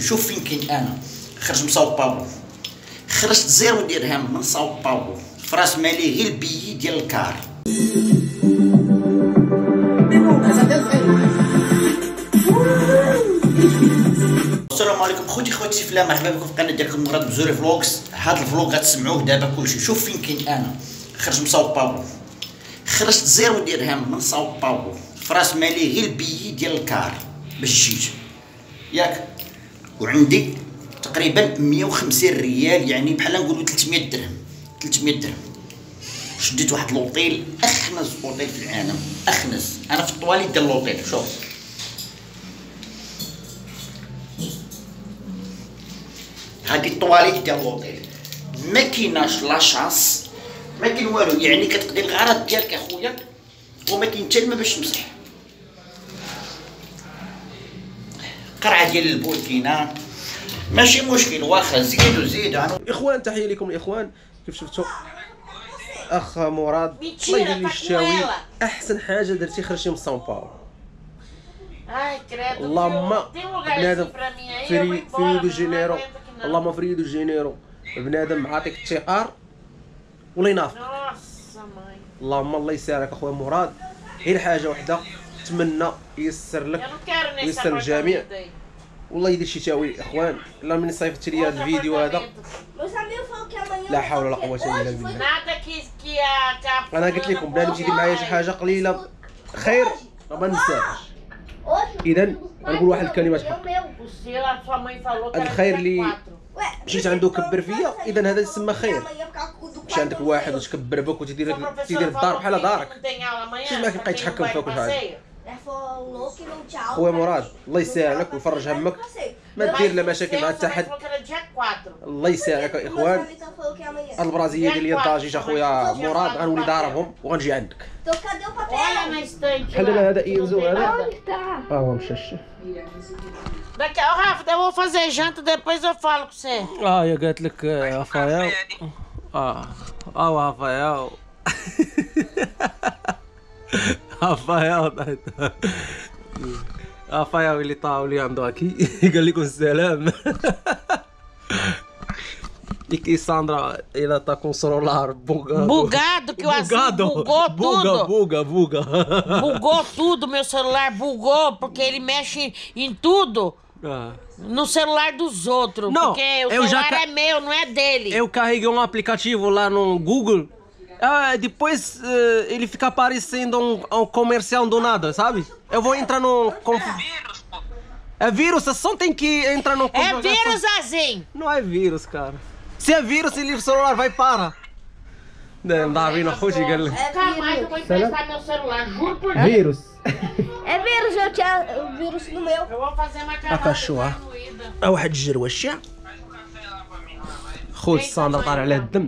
شوف فين كاين أنا. خرج من ساو باولو خرجت zéro درهم من ساو باولو في راسمالي غير البيي ديال الكار. السلام عليكم. خوتي خوتي في مرحبا بكم في القناه ديالكم؟ مراد بزوري vlogs. هذا ال vlog غتسمعوه دابا كلشي. شوف فين كاين أنا. خرج من ساو باولو خرجت zéro درهم من ساو باولو في راسمالي غير البيي ديال الكار. باش جيت ياك. وعندي تقريبا 150 ريال يعني بحال نقولوا 300 درهم 300 درهم. شديت واحد لوطيل أخنز أوتيل في العالم أخنز أنا في الطواليت ديال لوطيل شوف. هادي الطواليت ديال لوطيل ما كايناش la chasse ما كاين والو. يعني كتقضي الغرض ديالك أخويا وما كاين حتى باش تمسح. قرعه ديال البول كاينة ماشي مشكل واخا زيدو زيدو أنا إخوان تحية لكم الاخوان كيف شفتوا أخ مراد الله يدير لي الشاوي. أحسن حاجة درتي خرجتي من سان باولو. اللهم بنادم فري embora, فري دو não جينيرو. اللهم فري دو جينيرو. بنادم عاطيك التقار ولا ينافق. اللهم الله يسارك اخويا مراد. غير حاجة وحدة. نتمنى يسر Eu لك apartamento aí. والله يدير شي تاويل إخوان الا من صيفط لي هذا الفيديو هذا. لا حول ولا hoje foi بالله. أنا قلت لكم بنادم تيدير معايا شي حاجة قليلة. خير. ما ننساش. أنا نقول واحد do حق. الخير اللي- 4. Ué, مشيت عنده كبر فيا. اذا هذا يسمى خير. amanhã por causa do مش عندك واحد وتكبر بك وتدير تدير الدار بحال دارك. شوف ما كيبقى يتحكم فيك وشحال. خويا مراد الله يسهلك ويفرج همك. ما دير لا مشاكل مع حتى حد الله يسهلك يا إخوان. البرازيليه ديال الضاجيج أخويا مراد غنولي دارهم وغنجي عندك. خلينا هذا ينزو هذا آه هو مشى داك اوغ اف دو فازي جانت ديبويز أو فالك سي. آه يا قالت لك آه، افايا آه آه افايا Rafael. Tá, tá. Rafael, ele tá olhando aqui. ali com E que Sandra, ela tá com o celular bugado. Bugado, que o bugado. Bugou tudo. Buga, buga, buga. Bugou tudo, meu celular bugou, porque ele mexe em tudo. Ah. No celular dos outros. Não, porque o celular ca... é meu, não é dele. Eu carreguei um aplicativo lá no Google Ah, depois eh, ele fica aparecendo um, um comercial do nada, sabe? Eu vou entrar no. conf- É vírus, você só tem que entrar no. É configuração. vírus, Azinho. Não é vírus, cara. Se é vírus, ele o celular vai para. Não, dá vindo a hoje, galera. Nunca mais eu vou emprestar meu celular, juro por Deus. Vírus. É vírus, eu tinha o vírus no meu. Eu vou fazer macarrão. A cachorra. de carne moída. اه واحد الجروشه خوت الصندر طالع عليه الدم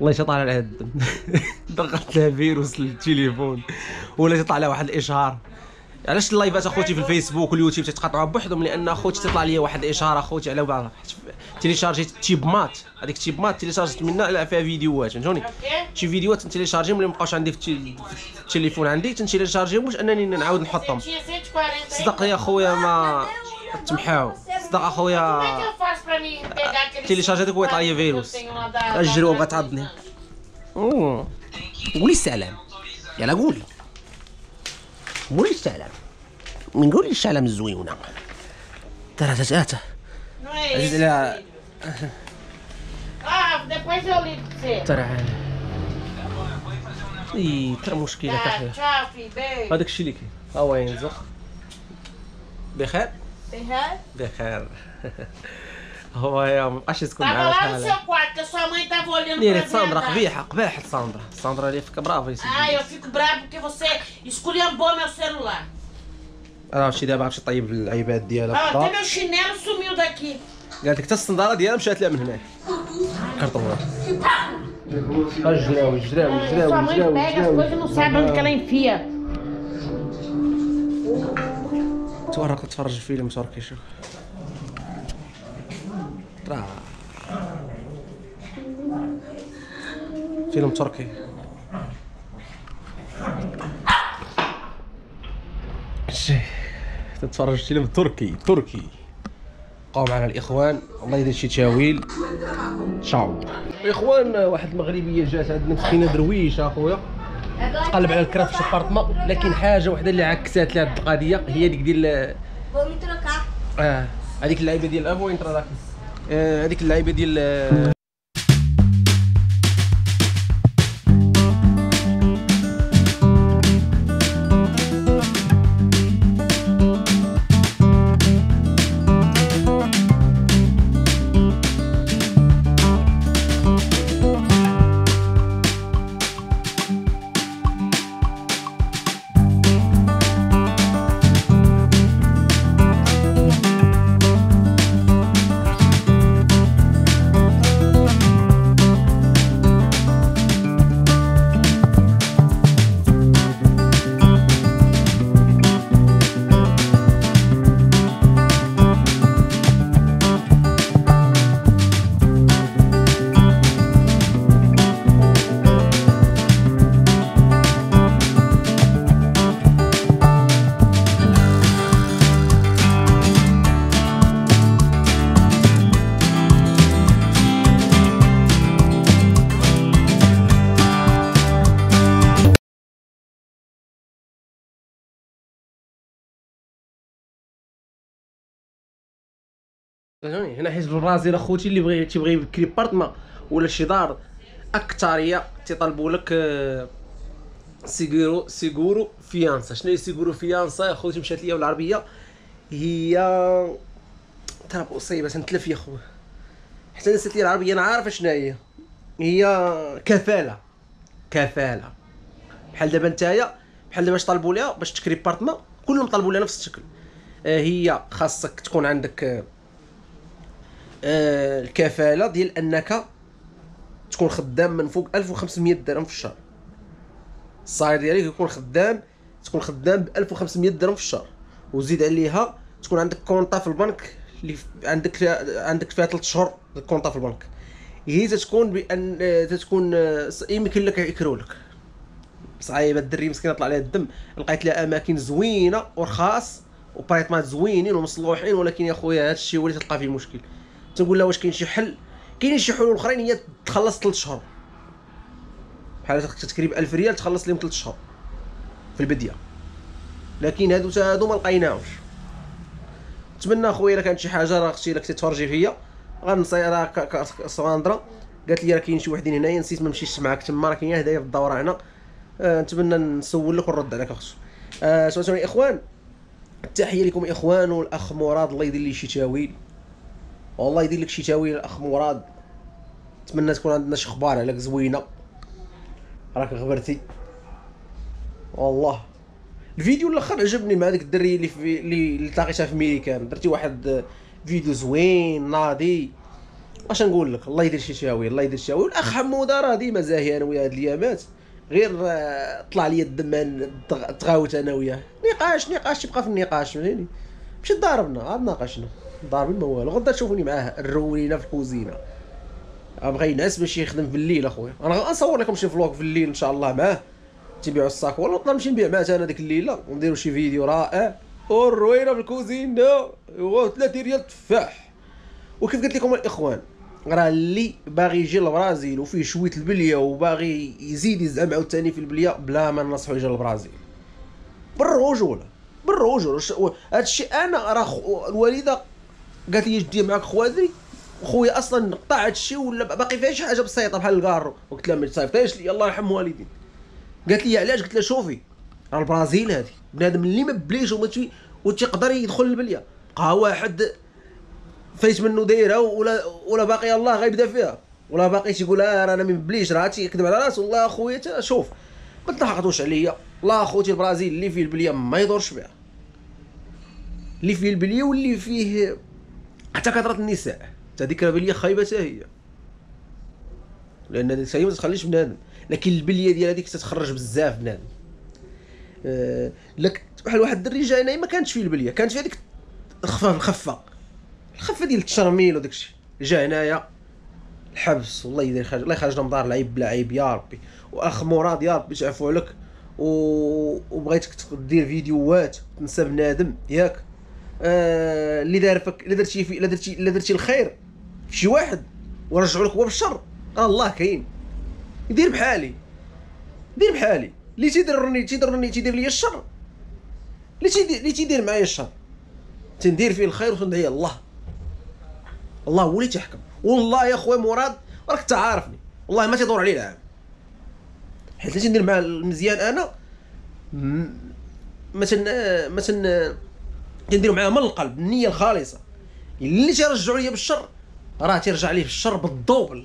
والله شي طالع عليه الدم ضغط له فيروس للتليفون ولا تطلع له واحد الإشهار. علاش اللايفات أخوتي في الفيسبوك واليوتيوب تتقاطعوا بوحدهم؟ لأن أخوتي تطلع لي واحد الإشهار أخوتي على بعض. تيليشارجيت تيب مات. هذيك تيب مات تيليشارجيت منها لا فيها فيديوهات فهمتوني? شي فيديوهات تنتيليشارجيهم اللي مابقاوش عندي في التليفون عندي تنتيليشارجيهم باش أنني نعاود نحطهم. tinha 140 aí? صدق يا خويا ما تمحاو. صدق أخويا aquele تيليشارجاتك ويطلع لي فيروس. الجروة بتعضني. أوه. قولي السلام يلا قولي قولي السلام من قولي السلام é عزيز isso. لا. ترى اي ترى filho. Beijo. هذاك الشيء اللي كاين ها هو ينزخ بخير Uhum. بخير هو يا مابقاش تكون Tava معنا lá no بحالها seu quarto, que a sua mãe tava olhando نيرة pra ساندرا minha قبيحة قباحة ساندرا ساندرا اللي فيك برافو يا سيدي Ah, eu fico bravo porque você esculhambou meu celular. راه شي دابا غتمشي طيب العيبات ديالها في Ah, até الدار meu chinelo sumiu daqui. قالت لك حتى الصنداره ديالها مشات لها من هناك كرطوره الجراوي الجراوي Ah, sua mãe pega as coisas e não sabe onde que ela enfia. تورق تتفرج فيلم تركي شوف ترى فيلم تركي. شي تتفرج فيلم تركي تركي. بقاو معنا الإخوان الله يدير شي تشاويل. تشاو الاخوان واحد المغربية جات عندنا مسكينة درويشه أخويا. تقلب على الكرا في الابارتمون لكن حاجة وحدة اللي عكسات لها القضية هي ديك ديال. آه هذيك اللعيبة ديال افو انتراكس آه، هذيك اللعيبة ديال آه، فهمتوني هنا حيت البرازيل اخوتي اللي بغي تيبغي يكري بارتما ولا شي دار اكثريه تيطلبوا لك آه، seguro seguro fiança. شنو هي seguro fiança اخوتي مشات ليا بالعربية. هي ترى مصيبه تنتلف يا خويا. حتى نسيت لي العربية أنا عارف شنو هي. هي كفالة. كفالة. بحال دابا نتايا بحال دابا اش طلبوا ليها؟ باش تكري بارتما كلهم طلبوا لها نفس الشكل. آه، هي خاصك تكون عندك آه، الكفالة ديال أنك تكون خدام من فوق 1500 درهم في الشهر. الصاير ديالك يكون خدام تكون خدام ب 1500 درهم في الشهر. وزيد عليها تكون عندك كونطا في البنك اللي عندك فيها عندك فيها 3 شهور كونطا في البنك. هي تتكون بأن تتكون يمكن لك يكروا لك. صعيبة الدري مسكينة طلع عليها الدم. لقيت لها أماكن زوينة ورخاص وبريطمات زوينين ومصلوحين ولكن يا خويا هذا الشيء هو اللي تلقى فيه مشكل تنقول لها واش كاين شي حل؟ كاينين شي حلول أخرين هي تخلص 3 شهور بحال تكريب 1000 ريال تخلص لهم 3 شهور في البديه لكن هادو تا هادو ما لقيناهمش. نتمنى أخويا إلا كانت شي حاجة راه أختي إلا كنتي تفرجي فيا. غنصي راه ساندرا قالت لي راه كاين شي وحدين هنايا نسيت ما نمشيش معاك تما راه كاين هدايا في الدورة هنا. آه نتمنى نسول لك ونرد عليك أختي آه سمعتوني يا إخوان تحيه لكم إخوان والأخ مراد الله يدير لي تاويل. والله يدير لك شي تاويل الاخ مراد. نتمنى تكون عندنا شي أخبار عليك زوينة. راك غبرتي. والله. الفيديو الأخر عجبني مع ديك الدريه اللي في اللي تلاقيتها في ميريكان درتي واحد فيديو زوين ناضي واش نقول لك؟ الله يدير شي شاوي الله يدير شاوي والأخ حمودة راه ديما زاهي أنا وياه هاد الأيامات. غير آه، طلع لي الدم تغ- تغاوت أنا وياه. نقاش نقاش تبقى في النقاش فهمتيني مشي ضاربنا عاد ناقشنا. ضاربين ما والو غدا تشوفوني معاه الرولينا في الكوزينه بغى ينعس باش يخدم في الليل أخويا. أنا غنصور لكم شي فلوق في الليل إن شاء الله معاه. تيبيعوا الصاك. ولا نمشي نبيع معاه أنا ديك الليلة. ونديروا شي فيديو رائع. والروينه في الكوزينة. و 30 ريال تفاح. وكيف قلت لكم الاخوان راه اللي باغي يجي للبرازيل وفيه شوية البلية وباغي يزيد يزعم عاوتاني في البلية بلا ما ننصحو يجي للبرازيل. بالرجولة. بالرجولة. ش- و- هاد الشيء أنا راه الوالدة قالت لي جدي معاك خواتري خويا أصلا قطع هاد الشيء ولا باقي فيها شي حاجة بسيطة بحال الكارو قلت لها ما تصيفطيش لي الله يرحم والدين قالت لي علاش؟ قلت لها شوفي راه البرازيل هذه بنادم اللي ما بليش وما تي وتيقدر يدخل البليه بقى واحد فايت منه دايرها ولا ولا باقي الله غيبدا فيها. ولا باقي تيقول راه أنا ما مبليش راه تيكذب على راسه والله أخويا تا- شوف ما تضحكوش عليا. الله أخوتي البرازيل اللي فيه البلية ما يدورش بها. اللي فيه البلية واللي فيه حتى كثرة النساء. حتى البليه خايبة حتى هي. لأن هي ما تخليش بنادم. لكن البلية ديال هذيك تتخرج بزاف بنادم. آه، لك بحال واحد الدري جا ما كانتش فيه البلية. كانت فيه هذيك الخفه الخفة. الخفة ديال التشرميل وداك الشيء. جا هنايا. الحبس. والله يدير خرج الله يخرجنا من دار العيب بلا عيب. يا ربي. وأخ مراد يا ربي تعفو عليك و... وبغيتك دير فيديوهات. تنسى بنادم. ياك. اللي دار فك اللي درتي اللي درتي اللي درتي الخير في شي واحد ورجعوا لك هو بالشر. آه الله كاين. يدير بحالي. دير بحالي. اللي تيضرني تيضرني تيدير لي الشر. اللي تيدير اللي تيدير معايا الشر. تندير فيه الخير وتندعي الله. الله هو اللي تيحكم. والله يا خويا مراد راك انت عارفني والله ما تيدور عليه العام. حيت اللي تندير مع المزيان أنا م- ما تندير معاه من القلب النية الخالصة. اللي تيرجعوا ليا بالشر راه تيرجع ليه بالشر بال double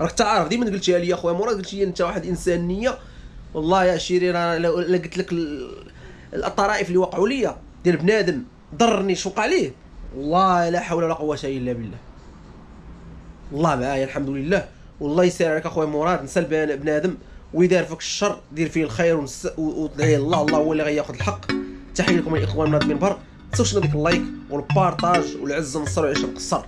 راك تعرف ديما قلتيها لي اخويا مراد قلت لي انت واحد إنسان نية. والله يا عشيري راه قلت لك ال- الطرائف اللي وقعوا ليا. ديال بنادم ضرني شو وقع ليه والله لا حول ولا قوة إلا بالله. الله معايا الحمد لله. والله يسير عليك اخويا مراد نسى بنادم ويدار فيك الشر دير فيه الخير وتدعي الله. الله هو اللي غياخذ الحق. تحية لكم الإخوان من هذا المنبر. تنسوش ديك اللايك والبارطاج والعز نصر وعيش نقصر